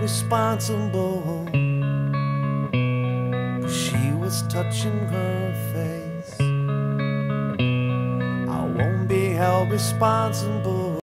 Responsible. she was touching her face. I won't be held responsible.